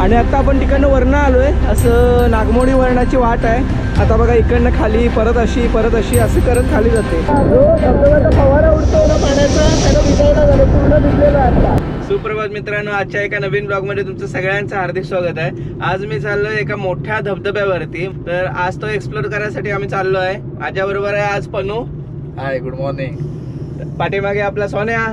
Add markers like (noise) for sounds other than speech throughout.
आणि आता आपण तिकडनं वरनं आलोय. असं नागमोडी वरणाची वाट आहे. आता बघा इकडनं खाली परत अशी परत अशी असं करत खाली जाते. धबधब्याचा फवारा उडतो ना पाण्याचा त्याला भिजायला झालं पूर्ण भिजलेला आहे आता सुप्रभात मित्रांनो आजच्या एका नवीन ब्लॉगमध्ये तुमचं सगळ्यांचं हार्दिक स्वागत आहे. आज मी चाललोय एका मोठ्या धबधब्यावरती. तर आज तो एक्सप्लोर करायसाठी आम्ही चाललो आहे माझ्या बरोबर आहे आज पनू. हाय गुड मॉर्निंग पाठीमागे आपला सोन्या.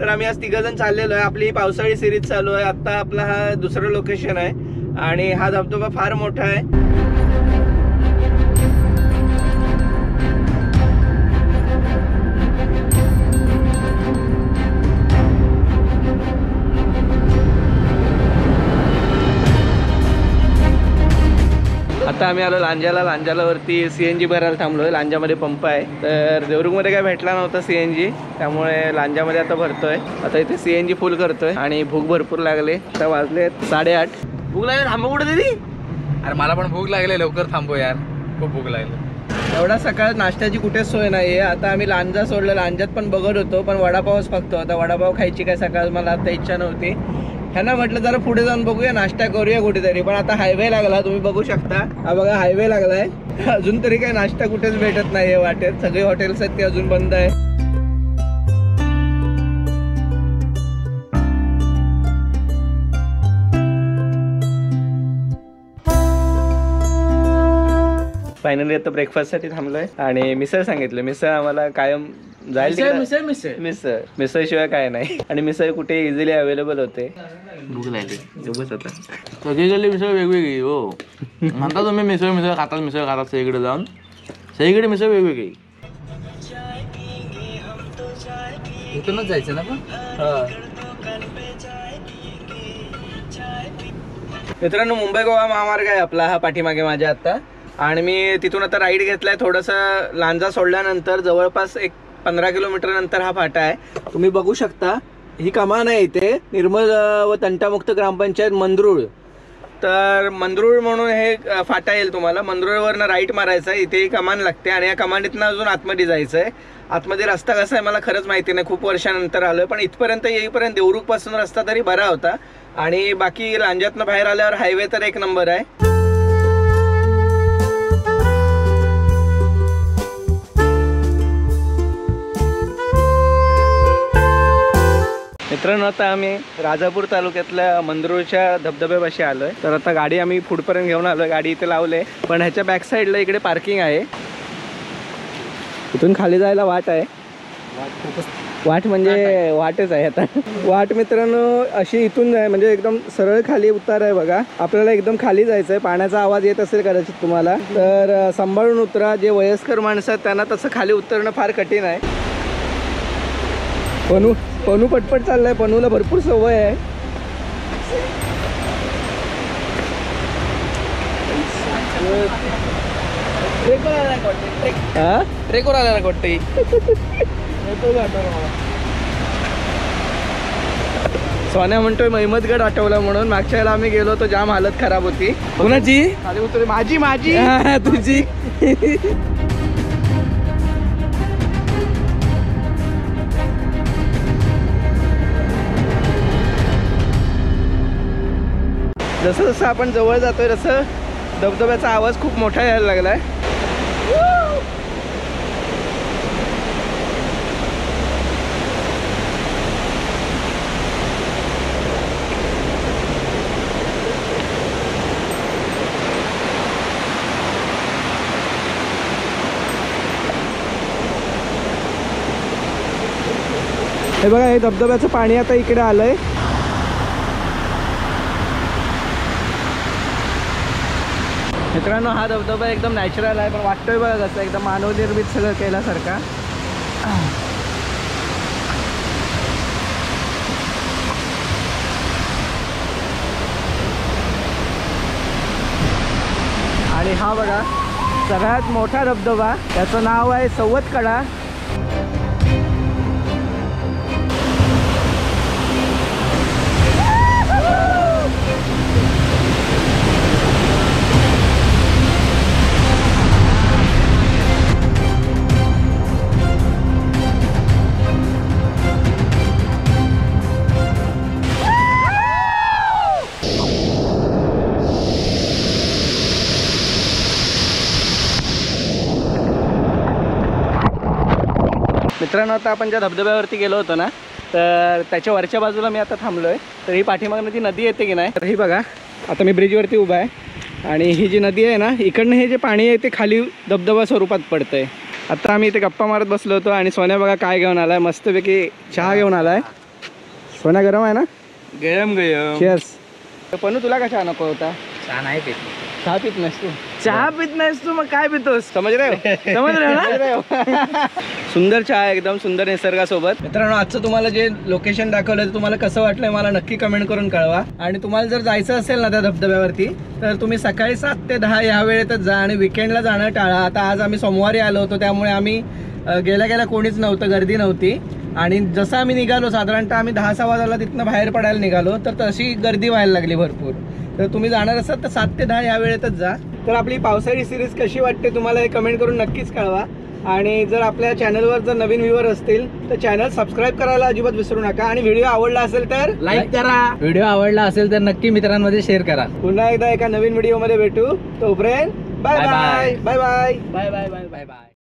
तर आम्ही आज तिघ जण चाललेलो आहे. आपली पावसाळी सिरीज चालू आहे. आता आपला हा दुसरं लोकेशन आहे. आणि हा धबधबा फार मोठा आहे. आता आम्ही आलो लांजाला. लांजाला वरती सी एन जी भरायला थांबलोय. लांजामध्ये पंप आहे. तर देवरुखमध्ये काय भेटला नव्हता सी एन जी त्यामुळे लांजामध्ये आता भरतोय. आता इथे सी एन जी फुल करतोय. आणि भूक भरपूर लागले. आता वाजले साडेआठ. भूक लागले थांबा कुठे दिली अरे मला पण भूक लागली. लवकर थांबो यार. खूप भूक लागली. एवढा सकाळ नाश्त्याची कुठेच सोय नाही आहे आता आम्ही लांजा सोडलं. लांजात पण बघत होतो पण वडापावच फक्त होता. वडापाव खायची काय सकाळ? मला आता इच्छा नव्हती. ह्यांना म्हटलं जरा पुढे जाऊन बघूया नाश्ता करूया कुठेतरी. पण आता हायवे लागला तुम्ही बघू शकता. हा बघा हायवे लागलाय. अजून तरी काय नाश्ता कुठेच भेटत नाही वाटेत. सगळे हॉटेल्स आहेत ते अजून बंद आहे. फायनली आता ब्रेकफास्टसाठी थांबलोय. आणि मिसळ सांगितलं. मिसळ आम्हाला कायम जाईल तिकडं- मिसळ मिसळ. मिसळ. मिसळ शिवाय काय नाही. आणि मिसळ कुठे इझिली अवेलेबल होते? भूक लागली बस आता. सगळीकडली मिसळ वेगवेगळी हो. म्हणता तुम्ही मिसळ मिसळ खातात मिसळ खातात सगळीकडे जाऊन. सगळीकडे मिसळ वेगवेगळी. इथूनच जायचं ना पण? मित्रांनो मुंबई गोवा महामार्ग आहे आपला हा पाठीमागे माझ्या आता आणि मी तिथून आता राईड घेतलाय थोडंसं लांजा सोडल्यानंतर जवळपास एक पंधरा किलोमीटर नंतर हा फाटा आहे. तुम्ही बघू शकता ही कमान आहे इथे. निर्मल व तंटामुक्त ग्रामपंचायत मंदरूळ. तर मंदरूळ म्हणून हे फाटा येईल तुम्हाला. मंदरूळवरनं राईट मारायचं आहे. इथे ही कमान लागते आणि या कमानीतनं अजून आतमध्ये जायचं आहे आतमध्ये रस्ता कसा आहे मला खरंच माहिती नाही. खूप वर्षानंतर आलोय पण इथपर्यंत येईपर्यंत देवरुखपासून रस्ता तरी बरा होता. आणि बाकी लांजातनं बाहेर आल्यावर हायवे तर एक नंबर आहे. मित्रांनो आता आम्ही राजापूर तालुक्यातल्या मंदरूळच्या धबधब्यापाशी आलोय. तर आता गाडी आम्ही पुढपर्यंत घेऊन आलोय. गाडी इथे लावले पण ह्याच्या बॅक साईडला इकडे पार्किंग आहे. इथून खाली जायला वाट आहे. वाट म्हणजे वाटच आहे आता. वाट मित्रांनो अशी इथून जाय म्हणजे एकदम सरळ खाली उतार आहे बघा. आपल्याला एकदम खाली जायचं आहे पाण्याचा आवाज येत असेल कदाचित तुम्हाला. तर सांभाळून उतरा. जे वयस्कर माणसं आहेत त्यांना तसं खाली उतरणं फार कठीण आहे. पनू पनू पटपट चाललाय. पनूला भरपूर सवय आहे. हा? ट्रेकवर आला ना सोन्या म्हणतोय महिमतगड आठवला म्हणून. मागच्या वेळेला आम्ही गेलो तो जाम हालत खराब होती. कोणाची माझी माझी. हा, तुझी. जसं जसं आपण जवळ जातोय तसं धबधब्याचा आवाज खूप मोठा यायला लागलाय. हे बघा हे धबधब्याचं पाणी आता इकडे आलंय. मित्रांनो हा धबधबा एकदम नॅचरल आहे पण वाटतोय बघा कसं एकदम मानवनिर्मित सगळं केल्यासारखा. आणि हा बघा सगळ्यात मोठा धबधबा त्याचं नाव आहे सव्वत मित्रांनो आता आपण ज्या धबधब्यावरती गेलो होतो ना तर त्याच्या वरच्या बाजूला मी आता थांबलो आहे तर ही पाठीमागनं ती नदी येते की नाही तर ही बघा आता मी ब्रिजवरती उभा आहे. आणि ही जी नदी आहे ना इकडनं हे जे पाणी आहे ते खाली धबधबा स्वरूपात पडतं आहे आता आम्ही इथे गप्पा मारत बसलो होतो आणि सोन्या बघा काय घेऊन आलाय मस्तपैकी चहा घेऊन आलाय. सोन्या गरम आहे ना? गयम गयम चेअर्स पण तुला का चहा नको होता? छान आहे ते चहा पित नाहीस तू. चहा पित नाहीस तू मग काय पितोस? समज रे समज रे ना? (laughs) सुंदर चहा एकदम सुंदर निसर्गासोबत. मित्रांनो आजचं तुम्हाला जे लोकेशन दाखवलं ते तुम्हाला कसं वाटलंय मला नक्की कमेंट करून कळवा. आणि तुम्हाला जर जायचं असेल ना त्या धबधब्यावरती तर तुम्ही सकाळी सात ते दहा या वेळेतच जा आणि विकेंडला जाणं टाळा. आता आज आम्ही सोमवारी आलो होतो त्यामुळे आम्ही गेल्या गेल्या कोणीच नव्हतं गर्दी नव्हती. आणि जसं आम्ही निघालो साधारणतः आम्ही दहा सहा वाजाला तिथनं बाहेर पडायला निघालो तर तशी गर्दी व्हायला लागली भरपूर. तर तुम्ही जाणार असाल तर सात ते दहा या वेळेतच जा. तर आपली पावसाळी सिरीज कशी वाटते तुम्हाला हे कमेंट करून नक्कीच कळवा. आणि जर आपल्या चॅनलवर जर नवीन व्ह्युअर असतील तर चॅनल सबस्क्राईब करायला अजिबात विसरू नका. आणि व्हिडिओ आवडला असेल तर लाईक करा. व्हिडिओ आवडला असेल तर नक्की मित्रांमध्ये शेअर करा. पुन्हा एकदा एका नवीन व्हिडिओमध्ये भेटू. तोपर्यंत bye bye. Bye bye bye bye bye bye bye